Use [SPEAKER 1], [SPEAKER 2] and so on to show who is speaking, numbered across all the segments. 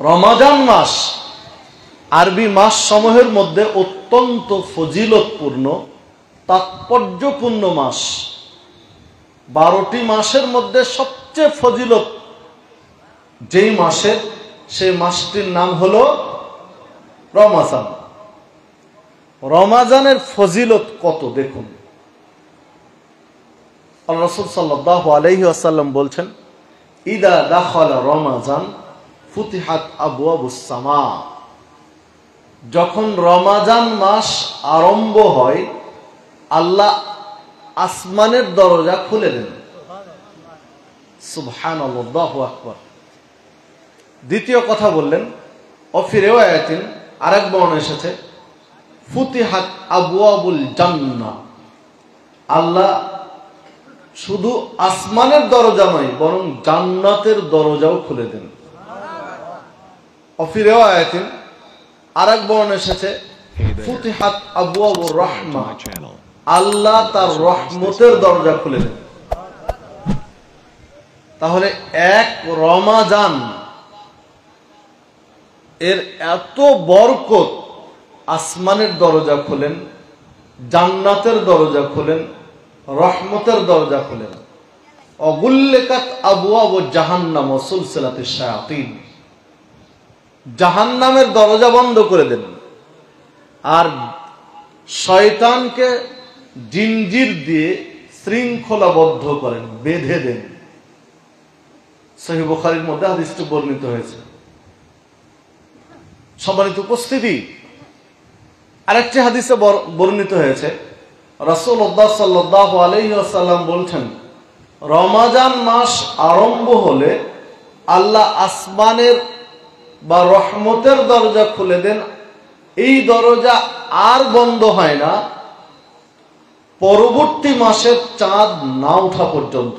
[SPEAKER 1] রমাজান মাস আরবি মাস সমূহের মধ্যে অত্যন্ত ফজিলতপূর্ণ, তাৎপর্যপূর্ণ মাস। বারোটি মাসের মধ্যে সবচেয়ে ফজিলত যেই মাসের, সেই মাসটির নাম হল রমাজান। রমাজানের ফজিলত কত দেখুন। রসুল সাল্লাহ আলহি বলছেন, ইদা দাখল রমাজান ফুতিহাত আবু আবুসামা যখন রমাজান মাস আরম্ভ হয়, আল্লাহ আসমানের দরজা খুলে দেন। সুবহান আকবর। দ্বিতীয় কথা বললেন অফিরেও আয়াতিন, আরেক বর্ণ এসেছে, ফুতিহাত আবু আবুল জান্না আল্লাহ শুধু আসমানের দরজা নয়, বরং জান্নাতের দরজাও খুলে দেন। বর্ণ এসেছে আল্লাহ তার রহমতের দরজা খুলে দেন। তাহলে এক রমাজান, এর এত বরকত, আসমানের দরজা খোলেন, জান্নাতের দরজা খোলেন, রহমতের দরজা খোলেন। অগুল্লেকাত আবু আবু জাহান্নাম সুলসিলাতে শায়াতিন। জাহান্নামের দরজা বন্ধ করে দেন। আর শয়তানকে জিনজির দিয়ে শৃঙ্খলাবদ্ধ করেন, বেঁধে দেন। সহি বুখারির মধ্যে হাদিসটি বর্ণিত হয়েছে। সম্মানিত উপস্থিতি, আরেকটি হাদিসে বর্ণিত হয়েছে। রসুল সাল্লাহ বলছেন, রমাজান মাস আরম্ভ হলে আল্লাহ আসমানের বা রহমতের দরজা খুলে দেন, এই দরজা আর বন্ধ হয় না। পরবর্তী মাসের চাঁদ না ওঠা পর্যন্ত।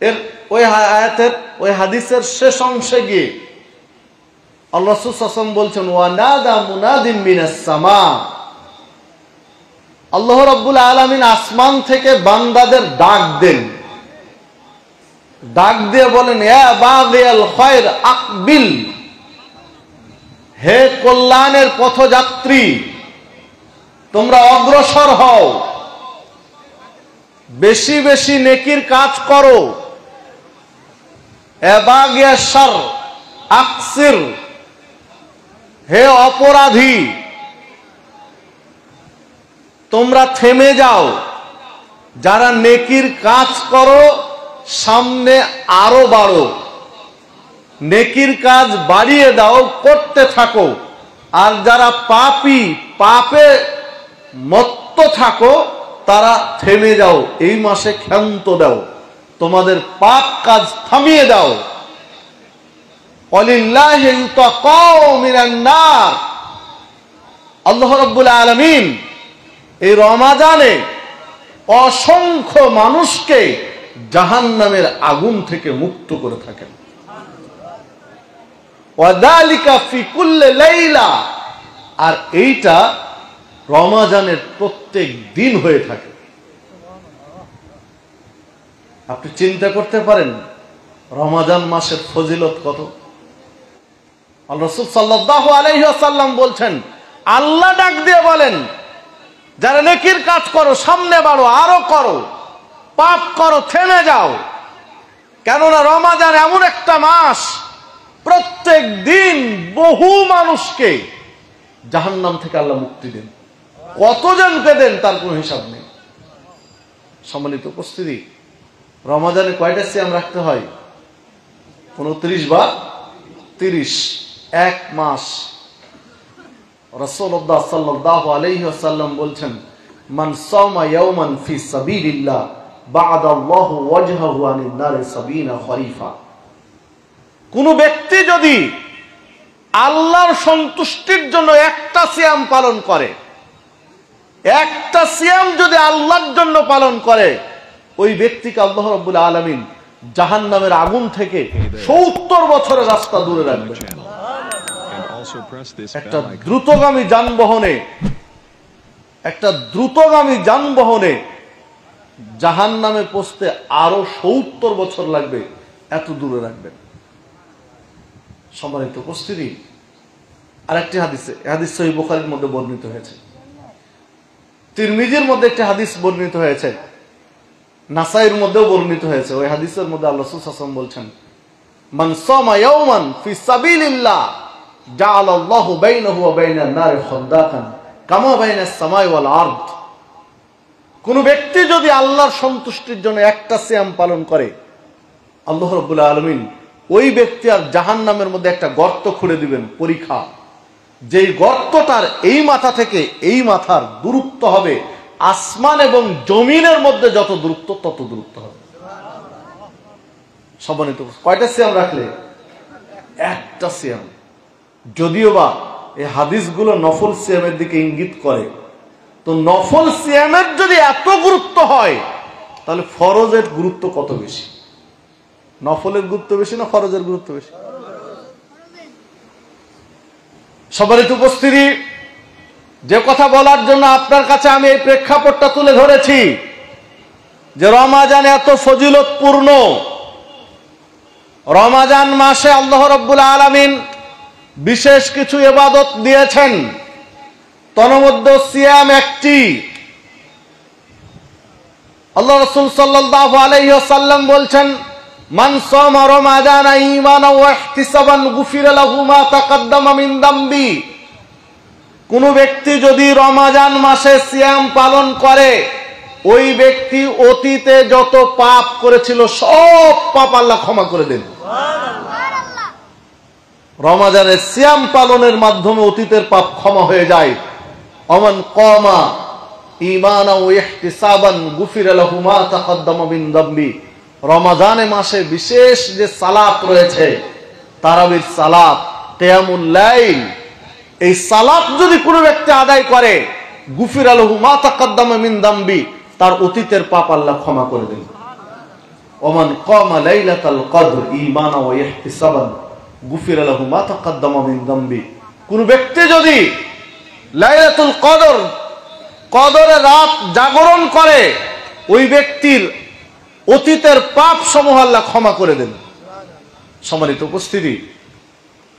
[SPEAKER 1] এর ওই আয়াতের, ওই হাদিসের শেষ অংশে গিয়ে আল্লাহ বলছেন ওয়ানাদা মুনাদিম সামা। আল্লাহ রাব্বুল আলামিন আসমান থেকে বান্দাদের ডাক দেন। ডাক দিয়ে বলেন আকবিল। হে কল্যাণের পথযাত্রী, তোমরা অগ্রসর হও। বেশি বেশি নেকির কাজ করো। আকসির। হে অপরাধী, তোমরা থেমে যাও। যারা নেকির কাজ করো সামনে আরও বাড়ো। নেকির কাজ বাড়িয়ে দাও, করতে থাকো। আর যারা পাপি, পাপে মত্ত থাকো, তারা থেমে যাও। এই মাসে ক্ষান্ত দাও। তোমাদের পাপ কাজ থামিয়ে দাও। আল্লাহ আলমিন এই রমাজানে অসংখ্য মানুষকে জাহান নামের আগুন থেকে মুক্ত করে থাকেন। আর এইটা রমাজানের প্রত্যেক দিন হয়ে থাকে। আপনি চিন্তা করতে পারেন, রমাজান মাসের ফজিলত কত? রসুল বলছেন, আল্লাহ ডাক দিয়ে বলেন, যারা নেকির কাজ করো, সামনে বাড়ো, আরও করো। পাপ করো, থেমে যাও। কেননা রমাজান এমন একটা মাস, প্রত্যেক দিন বহু মানুষকে জাহান্নাম থেকে আল্লাহ মুক্তি দেন। কতজনকে দেন তার কোনো হিসাব নেই। সম্মানিত উপস্থিতি, রমাজানে কয়টা সিয়াম রাখতে হয়? উনত্রিশ বা তিরিশ। এক মাস। রসোল্লাহ সাল্লাহ আলহিহাসাল্লাম বলছেন, মান সামা ইয়াউমান ফি সাবিলিল্লাহ। কোন ব্যক্তি যদি আল্লাহর সন্তুষ্টির জন্য একটা সিয়াম পালন করে, একটা সিয়াম যদি আল্লাহর জন্য পালন করে, ওই ব্যক্তিকে আল্লাহ রব্বুল আলমিন জাহান নামের আগুন থেকে সত্তর বছরের রাস্তা দূরে রাখবে একটা দ্রুতগামী যানবাহনে, একটা দ্রুতগামী যানবাহনে জাহান নামে পৌঁছতে আরও সত্তর বছর লাগবে, এত দূরে রাখবেন। সম্মানিত উপস্থিতি, আরেকটি হাদিসে হাদিস সহি বোখারির মধ্যে বর্ণিত হয়েছে। তিরমিজির মধ্যে একটি হাদিস বর্ণিত হয়েছে, নাসাইয়ের মধ্যেও বর্ণিত হয়েছে। ওই হাদিসের মধ্যে আল্লাহ সুসাসম বলছেন, মান কোন ব্যক্তি যদি আল্লাহর সন্তুষ্টির জন্য একটা সিয়াম পালন করে, আল্লাহ রব্বুল আলমিন ওই ব্যক্তি আর জাহান নামের মধ্যে একটা গর্ত খুলে দিবেন, পরীক্ষা। যেই গর্তটার এই মাথা থেকে এই মাথার দূরত্ব হবে, আসমান এবং জমিনের মধ্যে যত দূরত্ব, তত দূরত্ব হবে। সম্মানিত কয়টা সিয়াম রাখলে? একটা সিয়াম। যদিও বা এই হাদিসগুলো নফল সিয়ামের দিকে ইঙ্গিত করে তো নফল সিয়ামের যদি এত গুরুত্ব হয়, তাহলে ফরজের গুরুত্ব কত বেশি? নফলের গুরুত্ব বেশি না ফরজের গুরুত্ব বেশি? সবারই তো উপস্থিতি, যে কথা বলার জন্য আপনার কাছে আমি এই প্রেক্ষাপটটা তুলে ধরেছি, যে রমাজান এত ফজিলতপূর্ণ। রমাজান মাসে আল্লাহ রব্বুল আলমিন বিশেষ কিছু এবাদত দিয়েছেন। তন্মধ্য সিয়াম একটি। আল্লাহ রসুল সাল্লাহ আলাইসাল্লাম বলছেন গুফিরা তাকাদ্দামা মিন দামবি। কোন ব্যক্তি যদি রমাজান মাসে সিয়াম পালন করে ওই ব্যক্তি অতীতে যত পাপ করেছিল সব পাপ আল্লাহ ক্ষমা করে দেন। রমাজানের সিয়াম পালনের মাধ্যমে অতীতের পাপ ক্ষমা হয়ে যায়। অমন কমা রমাজানে মাসে বিশেষ যে সালাত রয়েছে, তারাবির সালাত তেয়ামুল লাইল, এই সালাত যদি কোনো ব্যক্তি আদায় করে, গুফির আলহু মা তাকাদ্দামা মিন দামবি, তার অতীতের পাপ আল্লাহ ক্ষমা করে দেন ওমান কামা লাইলাতাল কদর ঈমানা ওয়া ইহতিসাবান গুফির আলহু মা তাকাদ্দামা মিন দামবি। কোন ব্যক্তি যদি লাইলাতুল কদর, কদরে রাত জাগরণ করে, ওই ব্যক্তির অতীতের পাপ সমূহ আল্লাহ ক্ষমা করে দেন। সম্মানিত উপস্থিতি,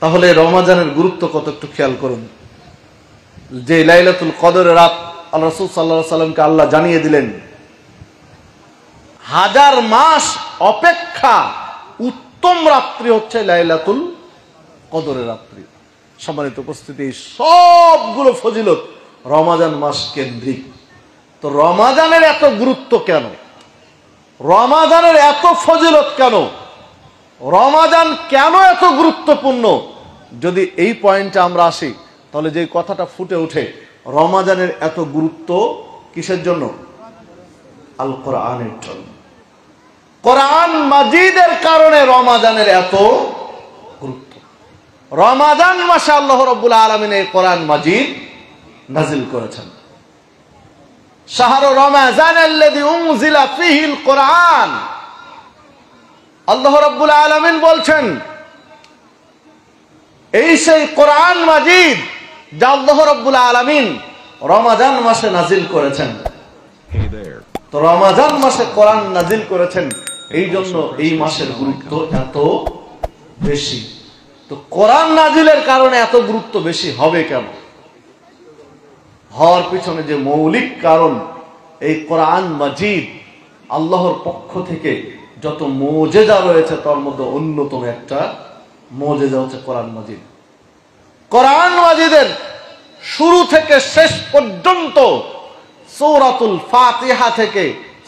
[SPEAKER 1] তাহলে রমাজানের গুরুত্ব কত একটু খেয়াল করুন। যে লাইলাতুল কদরের রাত আল্লাহ রসুল সাল্লাহ সাল্লামকে আল্লাহ জানিয়ে দিলেন, হাজার মাস অপেক্ষা উত্তম রাত্রি হচ্ছে লাইলাতুল কদরের রাত্রি। সম্মানিত উপস্থিতি, সবগুলো ফজিলত রমাজান মাস কেন্দ্রিক। তো রমাজানের এত গুরুত্ব কেন? রমাজানের এত ফজিলত কেন? রমাজান কেন এত গুরুত্বপূর্ণ? যদি এই পয়েন্টে আমরা আসি, তাহলে যে কথাটা ফুটে ওঠে, রমাজানের এত গুরুত্ব কিসের জন্য? আল কোরআনের জন্য। কোরআন মাজিদের কারণে রমাজানের এত রমাজান মাসে আল্লাহ রব্বুল আলমিন এই কোরআন মাজিদ নাজিল করেছেন। শাহরু রমাজান আল্লাযী কোরআন। আল্লাহ রাব্বুল আলামিন বলছেন এই সেই কোরআন মাজিদ যা আল্লাহ রাব্বুল আলামিন রমাজান মাসে নাজিল করেছেন। তো রমাজান মাসে কোরআন নাজিল করেছেন এই জন্য এই মাসের গুরুত্ব এত বেশি। তো কোরআন নাজিলের কারণে এত গুরুত্ব বেশি হবে কেন? হওয়ার পিছনে যে মৌলিক কারণ, এই কোরআন মাজিদ, আল্লাহর পক্ষ থেকে যত মোজেজা রয়েছে, তার মধ্যে অন্যতম একটা মোজেজা হচ্ছে কোরআন মাজিদ। কোরআন মাজিদের শুরু থেকে শেষ পর্যন্ত, সৌরাতুল ফাতিহা থেকে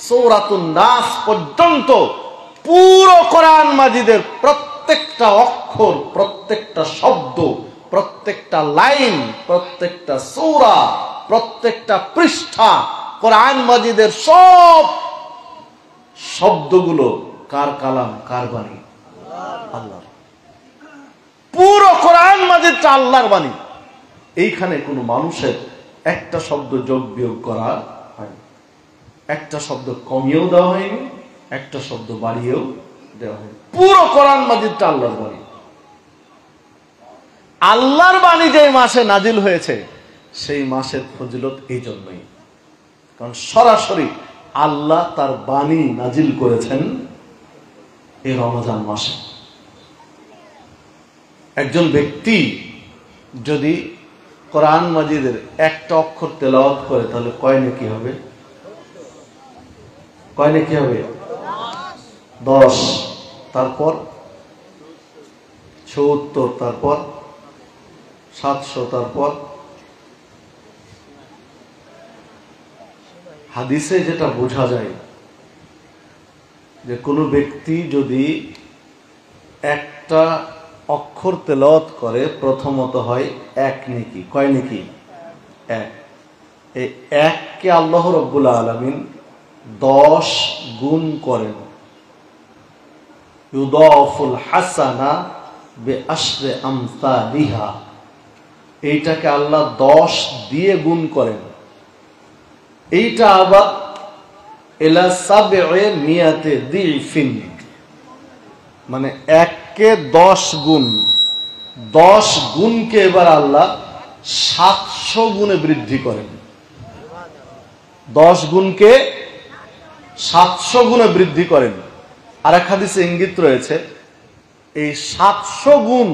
[SPEAKER 1] সৌরাতুল নাস পর্যন্ত পুরো কোরআন মাজিদের প্রত্যেকটা অক্ষর, প্রত্যেকটা শব্দ, প্রত্যেকটা লাইন, প্রত্যেকটা সৌরা, প্রত্যেকটা পৃষ্ঠা কোরআন মাজিদের সব শব্দগুলো কার কালাম, কার বাণী? আল্লাহ পুরো কোরআন মাজিদটা আল্লাহর বাণী। এইখানে কোনো মানুষের একটা শব্দ যোগ বিয়োগ করা হয়নি। একটা শব্দ কমিয়েও দেওয়া হয়নি, একটা শব্দ বাড়িয়েও পুরো কোরআন মাজিদটা আল্লাহর বাণী। আল্লাহর বাণী যে মাসে নাজিল হয়েছে, সেই মাসের ফজিলত এই জন্যই। কারণ সরাসরি আল্লাহ তার বাণী নাজিল করেছেন এই রমজান মাসে। একজন ব্যক্তি যদি কোরআন মাজিদের একটা অক্ষর তেলাওয়াত করে, তাহলে কয় নাকি হবে? কয় নাকি হবে? দশ, তারপর সত্তর তারপর সাতশো, তারপর হাদিসে যেটা বোঝা যায় যে কোনো ব্যক্তি যদি একটা অক্ষর তেলত করে, প্রথমত হয় এক নেকি। কয় নেকি? এক। এই এককে আল্লাহ রব্বুল আলমিন দশ গুণ করেন। ইউদফুল হাসানা বে আশরে আমসা লিহা এইটাকে আল্লাহ দশ দিয়ে গুণ করেন। এইটা আবার এলা সাবে মিয়াতে দিফিন। মানে এককে দশ গুণ। দশ গুণকে এবার আল্লাহ সাতশো গুণে বৃদ্ধি করেন। দশ গুণকে সাতশো গুণে বৃদ্ধি করেন। আর এক হাদিসে ইঙ্গিত রয়েছে, এই সাতশো গুণ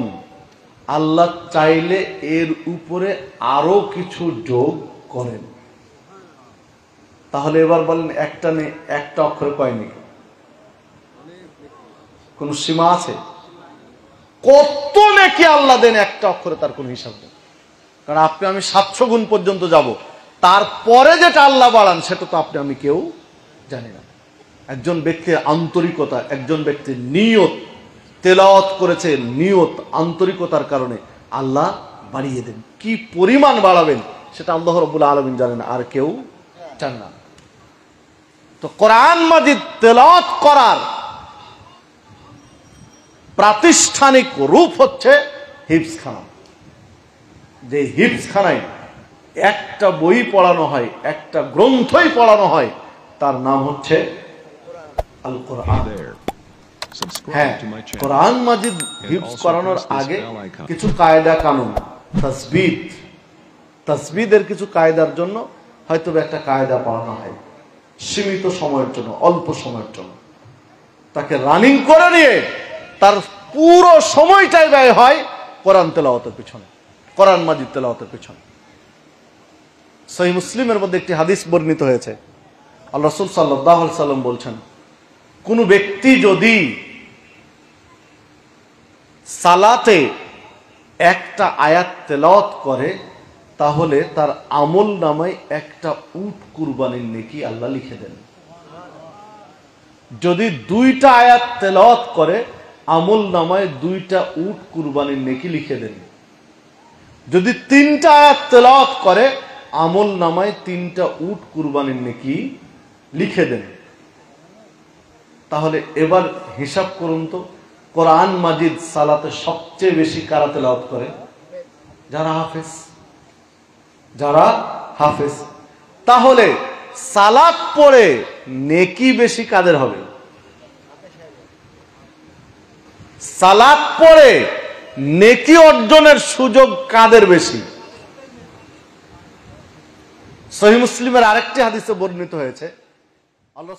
[SPEAKER 1] আল্লাহ চাইলে এর উপরে আরও কিছু যোগ করেন। তাহলে এবার বলেন একটা নেই একটা অক্ষরে কয় নেই কোন সীমা আছে? কত নাকি আল্লাহ দেন একটা অক্ষরে তার কোন হিসাব নেই। কারণ আপনি, আমি সাতশো গুণ পর্যন্ত যাব, তারপরে যেটা আল্লাহ বাড়ান, সেটা তো আপনি, আমি কেউ জানি না। একজন ব্যক্তির আন্তরিকতা, একজন ব্যক্তির নিয়ত, তেলাওয়াত করেছে নিয়ত, আন্তরিকতার কারণে আল্লাহ বাড়িয়ে দেন। কি পরিমাণ বাড়াবেন, সেটা আল্লাহ রবুল্লা আলমিন জানেন, আর কেউ জান না। তো কোরআন মাজিদ তেলাওয়াত করার প্রাতিষ্ঠানিক রূপ হচ্ছে হিপসখানা যে হিপসখানায় একটা বই পড়ানো হয়, একটা গ্রন্থই পড়ানো হয়, তার নাম হচ্ছে আল কোরআন হ্যাঁ. কোরআন মাজিদ হিপস করানোর আগে কিছু কায়দা কানুন তসবিদ। তসবিদের কিছু কায়দার জন্য হয়তো একটা কায়দা পড়ানো হয় সীমিত সময়ের জন্য অল্প সময়ের জন্য। তাকে রানিং করে নিয়ে তার পুরো সময়টাই ব্যয় হয় কোরআন তেলাওয়াতের পিছনে কোরআন মাজিদ তেলাওয়াতের পিছনে। সহি মুসলিমের মধ্যে একটি হাদিস বর্ণিত হয়েছে। আল্লাহ রসুল সাল্লাহ সাল্লাম বলছেন কোন ব্যক্তি যদি সালাতে একটা আয়াত তেলাওয়াত করে, তাহলে তার আমল নামায় একটা উট কুরবানির নেকি আল্লাহ লিখে দেন। যদি দুইটা আয়াত তেলাওয়াত করে, আমল নামায় দুইটা উট কুরবানির নেকি লিখে দেন। যদি তিনটা আয়াত তেলাওয়াত করে, আমল নামায় তিনটা উট কুরবানির নেকি লিখে দেন। তাহলে এবার হিসাব করুন তো, কোরআন মাজিদ সালাতে সবচেয়ে বেশি কারা তেলাওয়াত করে? যারা হাফেজ। যারা হাফেজ। তাহলে সালাত পড়ে নেকি বেশি কাদের হবে? সালাত পড়ে নেকি অর্জনের সুযোগ কাদের বেশি? সহি মুসলিমের আরেকটি হাদিসে বর্ণিত হয়েছে। আল্লাহ